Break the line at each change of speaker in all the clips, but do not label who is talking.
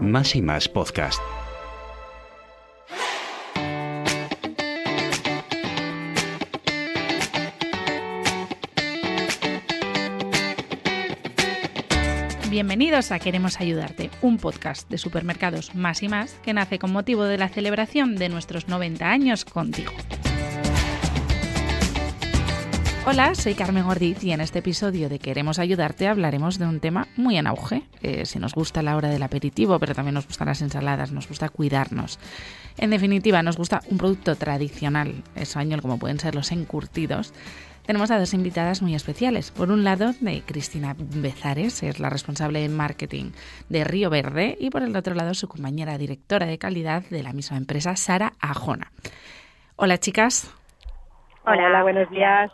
Más y Más Podcast.
Bienvenidos a Queremos Ayudarte, un podcast de supermercados más y más que nace con motivo de la celebración de nuestros 90 años contigo. Hola, soy Carmen Gordiz y en este episodio de Queremos Ayudarte hablaremos de un tema muy en auge. Eh, si nos gusta la hora del aperitivo, pero también nos gustan las ensaladas, nos gusta cuidarnos. En definitiva, nos gusta un producto tradicional español como pueden ser los encurtidos tenemos a dos invitadas muy especiales. Por un lado, de Cristina Bezares, es la responsable de marketing de Río Verde, y por el otro lado, su compañera directora de calidad de la misma empresa, Sara Ajona. Hola, chicas.
Hola, buenos días.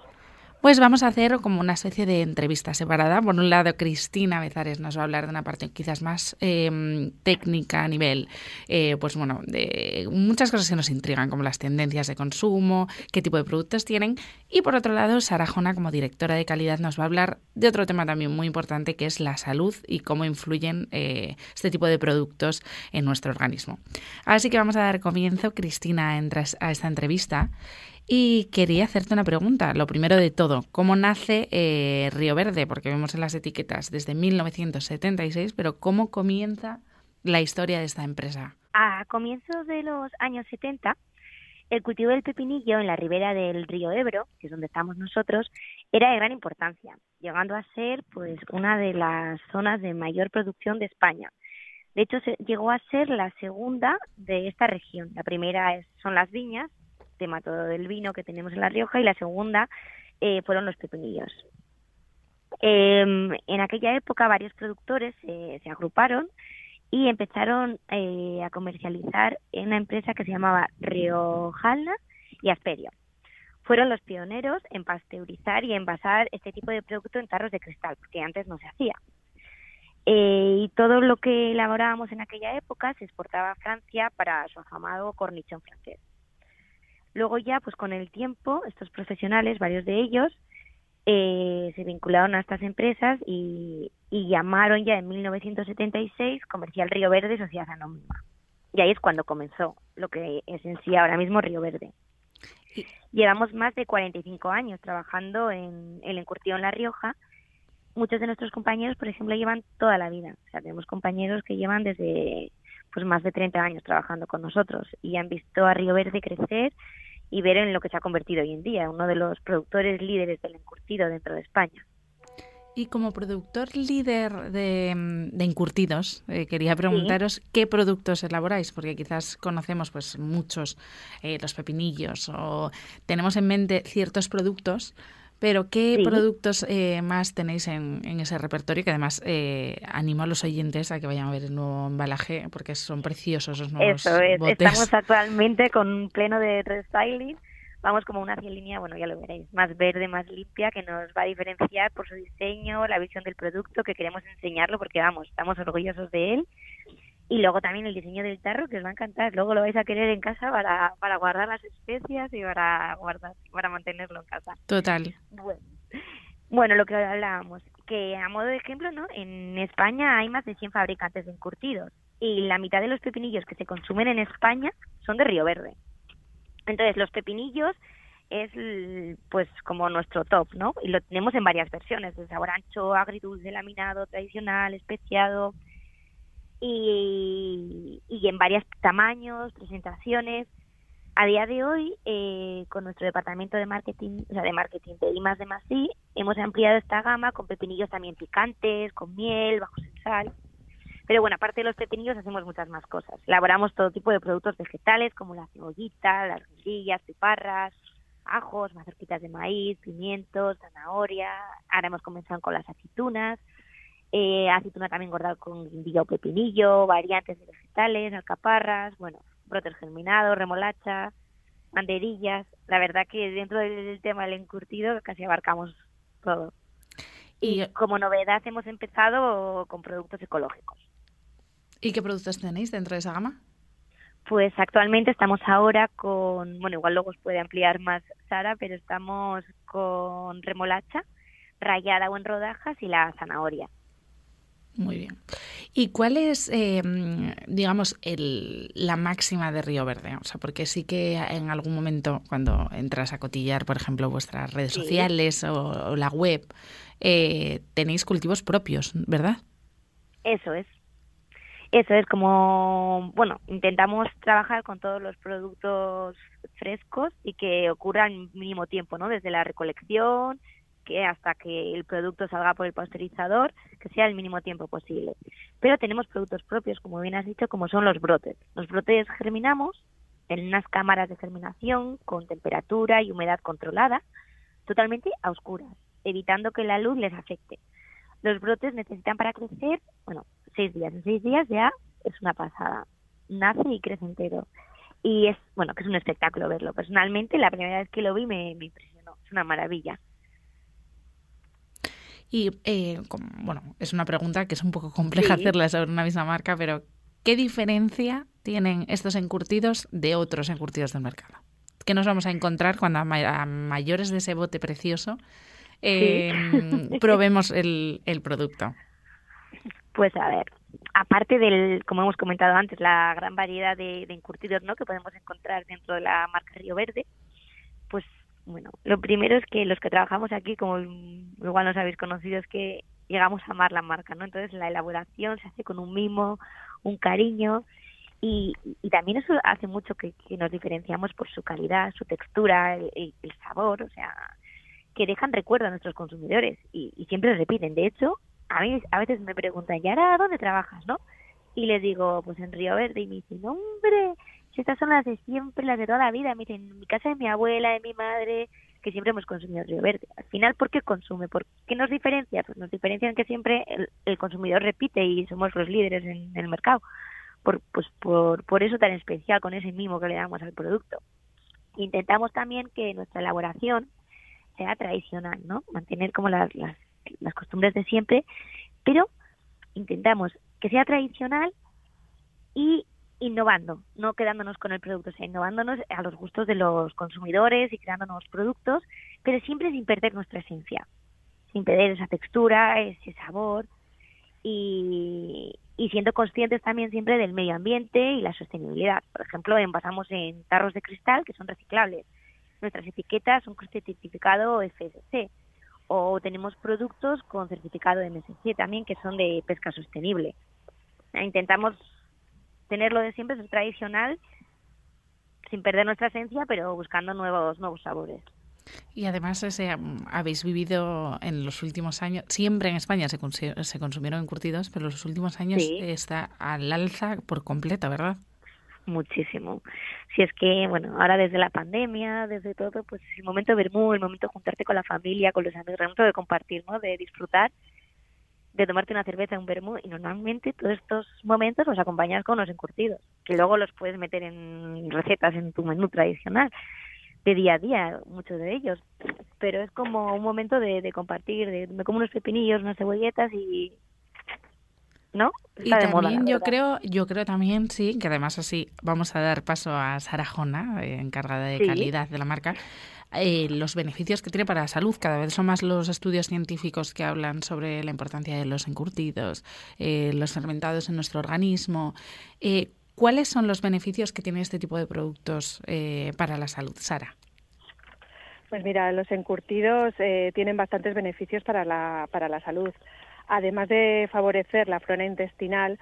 Pues vamos a hacer como una especie de entrevista separada. Por un lado, Cristina Bezares nos va a hablar de una parte quizás más em, técnica a nivel, eh, pues bueno, de muchas cosas que nos intrigan, como las tendencias de consumo, qué tipo de productos tienen. Y por otro lado, Sara Jona, como directora de calidad, nos va a hablar de otro tema también muy importante, que es la salud y cómo influyen eh, este tipo de productos en nuestro organismo. Así que vamos a dar comienzo, Cristina, a esta entrevista. Y quería hacerte una pregunta. Lo primero de todo, ¿cómo nace eh, Río Verde? Porque vemos en las etiquetas desde 1976, pero ¿cómo comienza la historia de esta empresa?
A comienzos de los años 70, el cultivo del pepinillo en la ribera del río Ebro, que es donde estamos nosotros, era de gran importancia, llegando a ser pues una de las zonas de mayor producción de España. De hecho, se, llegó a ser la segunda de esta región. La primera es, son las viñas, tema todo del vino que tenemos en La Rioja y la segunda eh, fueron los pepinillos. Em, en aquella época varios productores se agruparon y empezaron eh, a comercializar en una empresa que se llamaba Riojana y Asperio. Fueron los pioneros en pasteurizar y envasar este tipo de producto en tarros de cristal, porque antes no se hacía. Eh, y todo lo que elaborábamos en aquella época se exportaba a Francia para su afamado cornichón francés. Luego ya, pues con el tiempo, estos profesionales, varios de ellos, eh, se vincularon a estas empresas y, llamaron ya en 1976 Comercial Río Verde Sociedad Anónima. Y ahí es cuando comenzó lo que es en sí ahora mismo Río Verde. Llevamos más de 45 años trabajando en el encurtido en La Rioja. Muchos de nuestros compañeros, por ejemplo, llevan toda la vida. O sea, tenemos compañeros que llevan desde pues más de 30 años trabajando con nosotros y han visto a Río Verde crecer y ver en lo que se ha convertido hoy en día, uno de los productores líderes del encurtido dentro de España.
Y como productor líder de, encurtidos, eh, quería preguntaros qué productos elaboráis, porque quizás conocemos pues muchos, eh, los pepinillos, o tenemos en mente ciertos productos, pero ¿qué productos eh, más tenéis en, ese repertorio? Que además eh, animo a los oyentes a que vayan a ver el nuevo embalaje porque son preciosos los nuevos
Eso es, estamos actualmente con un pleno de restyling. Vamos como una línea, bueno, ya lo veréis, más verde, más limpia, que nos va a diferenciar por su diseño, la visión del producto, que queremos enseñarlo porque, vamos, estamos orgullosos de él y luego también el diseño del tarro que os va a encantar. Luego lo vais a querer en casa para, para guardar las especias y para guardar para mantenerlo en casa.
Total.
Bueno, bueno, lo que hablábamos, que a modo de ejemplo, ¿no? En España hay más de 100 fabricantes de encurtidos y la mitad de los pepinillos que se consumen en España son de Río Verde. Entonces, los pepinillos es pues como nuestro top, ¿no? Y lo tenemos en varias versiones, de sabor ancho, agridulce, laminado, tradicional, especiado, y, y en varios tamaños, presentaciones. A día de hoy, eh, con nuestro departamento de marketing, o sea, de marketing de I de más hemos ampliado esta gama con pepinillos también picantes, con miel, bajos en sal. Pero bueno, aparte de los pepinillos hacemos muchas más cosas. Elaboramos todo tipo de productos vegetales como la cebollita, las guindillas, piparras, ajos, mazorquitas de maíz, pimientos, zanahoria. Ahora hemos comenzado con las aceitunas eh, aceituna también engordado con guindilla o pepinillo, variantes de vegetales, alcaparras, bueno, brotes germinados, remolacha, banderillas. La verdad que dentro del tema del encurtido casi abarcamos todo. Y como novedad hemos empezado con productos ecológicos.
¿Y qué productos tenéis dentro de esa gama?
Pues actualmente estamos ahora con, bueno, igual luego os puede ampliar más Sara, pero estamos con remolacha rayada o en rodajas y la zanahoria.
Muy bien. ¿Y cuál es, em, digamos, el, la máxima de Río Verde? O sea, porque sí que en algún momento, cuando entras a cotillar, por ejemplo, vuestras redes sociales o, la web, eh, tenéis cultivos propios, ¿verdad?
Eso es. Eso es como, bueno, intentamos trabajar con todos los productos frescos y que ocurra en mínimo tiempo, ¿no? Desde la recolección, que hasta que el producto salga por el pasteurizador, que sea el mínimo tiempo posible. Pero tenemos productos propios, como bien has dicho, como son los brotes. Los brotes germinamos en unas cámaras de germinación con temperatura y humedad controlada, totalmente a oscuras, evitando que la luz les afecte. Los brotes necesitan para crecer, bueno, seis días. En seis días ya es una pasada. Nace y crece entero. Y es, bueno, que es un espectáculo verlo. Personalmente, la primera vez que lo vi me impresionó. Es una maravilla.
Y eh, bueno, es una pregunta que es un poco compleja hacerla sobre una misma marca, pero ¿qué diferencia tienen estos encurtidos de otros encurtidos del mercado? ¿Qué nos vamos a encontrar cuando a, mayores de ese bote precioso em, probemos el, el producto?
Pues a ver, aparte del, como hemos comentado antes, la gran variedad de, de, encurtidos ¿no? que podemos encontrar dentro de la marca Río Verde, bueno, lo primero es que los que trabajamos aquí, como igual nos habéis conocido, es que llegamos a amar la marca, ¿no? Entonces la elaboración se hace con un mimo, un cariño y, y también eso hace mucho que, nos diferenciamos por su calidad, su textura, el, sabor, o sea, que dejan recuerdo a nuestros consumidores y, y siempre lo repiten. De hecho, a mí a veces me preguntan, ¿y ahora dónde trabajas, no? Y les digo, pues en Río Verde y me dicen, hombre, estas son las de siempre, las de toda la vida. Miren, en mi casa de mi abuela, de mi madre, que siempre hemos consumido Río Verde. Al final, ¿por qué consume? ¿Por qué nos diferencia? Pues nos diferencia en que siempre el, consumidor repite y somos los líderes en, el mercado. Por, pues por, por eso tan especial, con ese mimo que le damos al producto. Intentamos también que nuestra elaboración sea tradicional, ¿no? Mantener como las, las, las costumbres de siempre, pero intentamos que sea tradicional y innovando, no quedándonos con el producto, o sea, innovándonos a los gustos de los consumidores y creando nuevos productos, pero siempre sin perder nuestra esencia, sin perder esa textura, ese sabor y, y siendo conscientes también siempre del medio ambiente y la sostenibilidad. Por ejemplo, envasamos en tarros de cristal que son reciclables. Nuestras etiquetas son con certificado FSC o tenemos productos con certificado MSC también que son de pesca sostenible. Intentamos tenerlo de siempre, es tradicional, sin perder nuestra esencia, pero buscando nuevos, nuevos sabores.
Y además ese, mm, habéis vivido en los últimos años, siempre en España se, se consumieron encurtidos, pero en los últimos años está al alza por completo, ¿verdad?
Muchísimo. Si es que, bueno, ahora desde la pandemia, desde todo, pues el momento de vermú, el momento de juntarte con la familia, con los amigos, el momento de compartir, ¿no? De disfrutar de tomarte una cerveza, un vermú, y normalmente todos estos momentos los acompañas con los encurtidos, que luego los puedes meter en recetas en tu menú tradicional de día a día, muchos de ellos, pero es como un momento de, compartir, de me como unos pepinillos, unas cebolletas y ¿no?
y también yo creo, yo creo también sí, que además así vamos a dar paso a Sarajona, eh, encargada de calidad de la marca, eh, los beneficios que tiene para la salud. Cada vez son más los estudios científicos que hablan sobre la importancia de los encurtidos, eh, los fermentados en nuestro organismo. Eh, ¿Cuáles son los beneficios que tiene este tipo de productos para la salud, Sara?
Pues mira, los encurtidos tienen bastantes beneficios para la, para la salud. Además de favorecer la flora intestinal,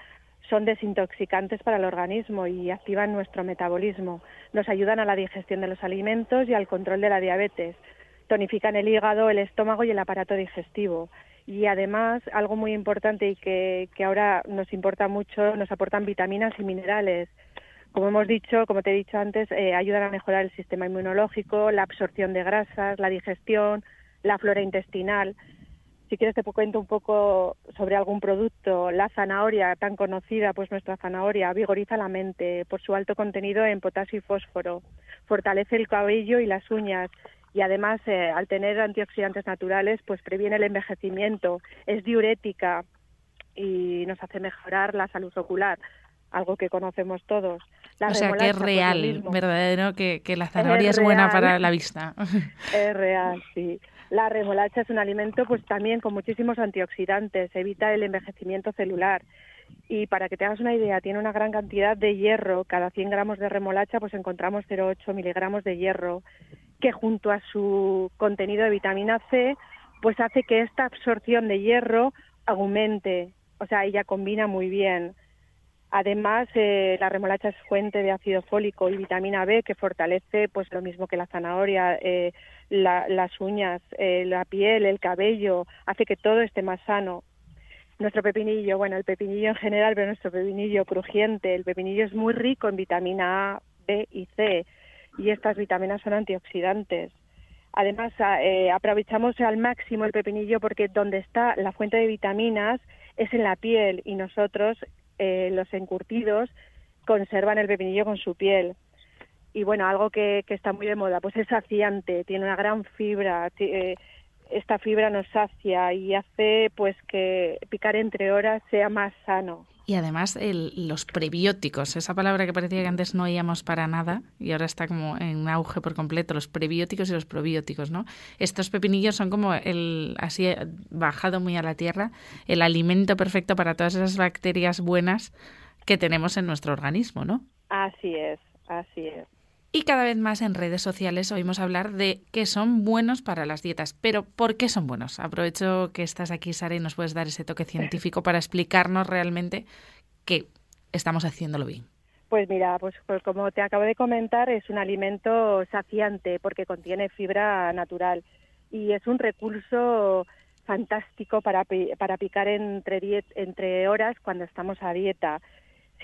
son desintoxicantes para el organismo y activan nuestro metabolismo. Nos ayudan a la digestión de los alimentos y al control de la diabetes. Tonifican el hígado, el estómago y el aparato digestivo. Y además, algo muy importante y que, ahora nos importa mucho, nos aportan vitaminas y minerales. Como hemos dicho, como te he dicho antes, eh, ayudan a mejorar el sistema inmunológico, la absorción de grasas, la digestión, la flora intestinal si quieres te cuento un poco sobre algún producto. La zanahoria, tan conocida, pues nuestra zanahoria, vigoriza la mente por su alto contenido en potasio y fósforo, fortalece el cabello y las uñas y además eh, al tener antioxidantes naturales pues previene el envejecimiento, es diurética y nos hace mejorar la salud ocular algo que conocemos todos.
o sea, que es pues, real, verdadero, que, que la zanahoria es, buena para la vista.
Es real, sí. La remolacha es un alimento pues también con muchísimos antioxidantes, evita el envejecimiento celular. Y para que te hagas una idea, tiene una gran cantidad de hierro. Cada 100 gramos de remolacha pues encontramos 0,8 miligramos de hierro, que junto a su contenido de vitamina C pues hace que esta absorción de hierro aumente. O sea, ella combina muy bien. Además, eh, la remolacha es fuente de ácido fólico y vitamina B que fortalece, pues lo mismo que la zanahoria, eh, las uñas, eh, la piel, el cabello, hace que todo esté más sano. Nuestro pepinillo, bueno, el pepinillo en general, pero nuestro pepinillo crujiente, el pepinillo es muy rico en vitamina A, B y C y estas vitaminas son antioxidantes. Además, aprovechamos al máximo el pepinillo porque donde está la fuente de vitaminas es en la piel y nosotros eh, los encurtidos conservan el pepinillo con su piel. Y bueno, algo que, que está muy de moda, pues es saciante, tiene una gran fibra, eh, esta fibra nos sacia y hace pues que picar entre horas sea más sano.
Y además los prebióticos, esa palabra que parecía que antes no oíamos para nada y ahora está como en auge por completo, los prebióticos y los probióticos, ¿no? Estos pepinillos son como el, así bajado muy a la tierra, el alimento perfecto para todas esas bacterias buenas que tenemos en nuestro organismo, ¿no?
Así es, así es.
Y cada vez más en redes sociales oímos hablar de que son buenos para las dietas. Pero ¿por qué son buenos? Aprovecho que estás aquí, Sara, y nos puedes dar ese toque científico para explicarnos realmente que estamos haciéndolo bien.
Pues mira, pues, pues, como te acabo de comentar, es un alimento saciante porque contiene fibra natural y es un recurso fantástico para, para picar entre, entre horas cuando estamos a dieta.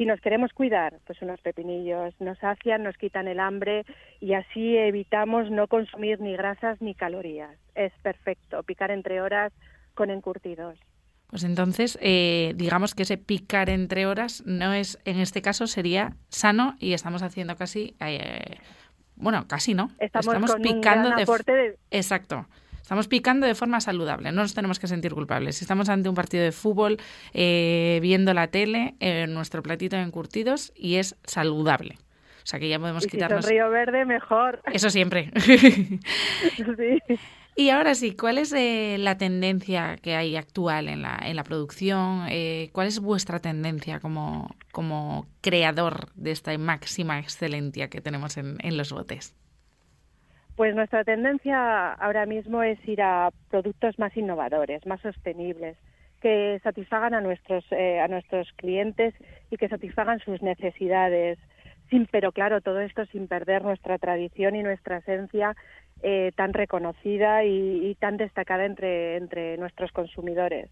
Si nos queremos cuidar, pues unos pepinillos nos sacian, nos quitan el hambre y así evitamos no consumir ni grasas ni calorías. Es perfecto, picar entre horas con encurtidos.
Pues entonces, eh, digamos que ese picar entre horas no es, en este caso, sería sano y estamos haciendo casi, eh, bueno, casi no.
Estamos, picando de, de...
Exacto. Estamos picando de forma saludable, no nos tenemos que sentir culpables. Si estamos ante un partido de fútbol, eh, viendo la tele, eh, nuestro platito de encurtidos y es saludable. O sea que ya podemos
y
quitarnos.
Si río verde, mejor.
Eso siempre. Y ahora sí, ¿cuál es eh, la tendencia que hay actual en la, en la producción? ¿Cuál es vuestra tendencia como, como creador de esta máxima excelencia que tenemos en, en los botes?
Pues nuestra tendencia ahora mismo es ir a productos más innovadores, más sostenibles, que satisfagan a nuestros eh, a nuestros clientes y que satisfagan sus necesidades. Sin, pero claro, todo esto sin perder nuestra tradición y nuestra esencia eh, tan reconocida y, tan destacada entre, entre nuestros consumidores.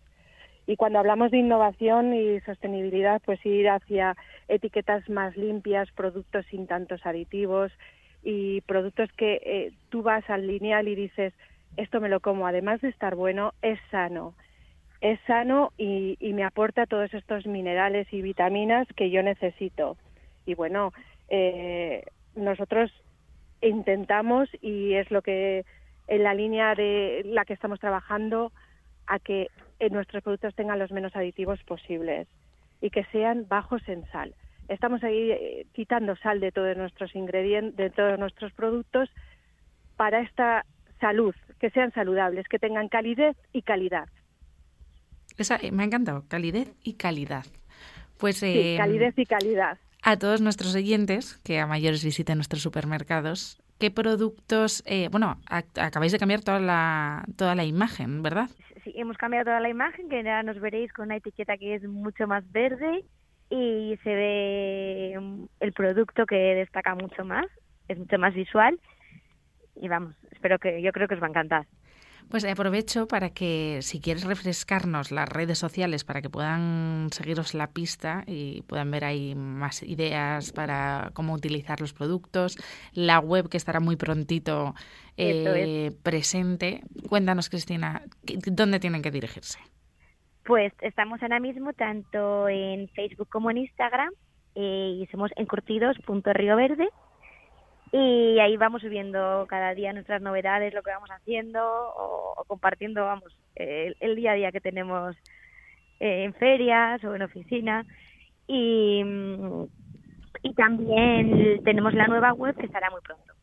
Y cuando hablamos de innovación y sostenibilidad, pues ir hacia etiquetas más limpias, productos sin tantos aditivos, y productos que eh, tú vas al lineal y dices, esto me lo como, además de estar bueno, es sano. Es sano y, me aporta todos estos minerales y vitaminas que yo necesito. Y bueno, eh, nosotros intentamos, y es lo que en la línea de la que estamos trabajando, a que nuestros productos tengan los menos aditivos posibles y que sean bajos en sal estamos ahí eh, quitando sal de todos nuestros ingredientes, de todos nuestros productos para esta salud, que sean saludables, que tengan calidez y calidad.
Esa, eh, me ha encantado, calidez y calidad. Pues
sí, em, calidez y calidad.
A todos nuestros oyentes que a mayores visiten nuestros supermercados, ¿qué productos? Eh, bueno, acabáis de cambiar toda la toda la imagen, ¿verdad?
Sí, hemos cambiado toda la imagen, que ya nos veréis con una etiqueta que es mucho más verde y se ve mm, el producto que destaca mucho más, es mucho más visual y vamos, espero que yo creo que os va a encantar.
Pues aprovecho para que si quieres refrescarnos las redes sociales para que puedan seguiros la pista y puedan ver ahí más ideas para cómo utilizar los productos, la web que estará muy prontito eh, presente. Cuéntanos, Cristina, ¿dónde tienen que dirigirse?
Pues estamos ahora mismo tanto en Facebook como en Instagram eh, y somos encurtidos.rioverde y ahí vamos subiendo cada día nuestras novedades, lo que vamos haciendo o, compartiendo, vamos, el, día a día que tenemos eh, en ferias o en oficina y, y también tenemos la nueva web que estará muy pronto.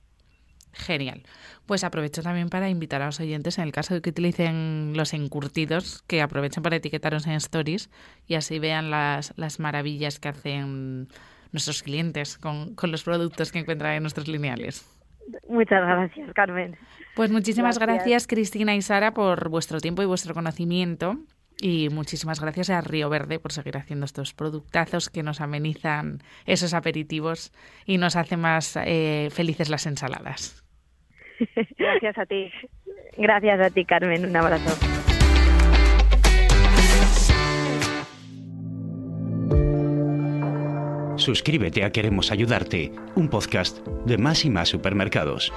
Genial. Pues aprovecho también para invitar a los oyentes, en el caso de que utilicen los encurtidos, que aprovechen para etiquetaros en stories y así vean las, las maravillas que hacen nuestros clientes con, con los productos que encuentran en nuestros lineales.
Muchas gracias, Carmen.
Pues muchísimas gracias. Cristina y Sara, por vuestro tiempo y vuestro conocimiento. Y muchísimas gracias a Río Verde por seguir haciendo estos productazos que nos amenizan esos aperitivos y nos hacen más eh, felices las ensaladas.
Gracias a ti.
Gracias a ti, Carmen. Un abrazo.
Suscríbete a Queremos Ayudarte, un podcast de más y más supermercados.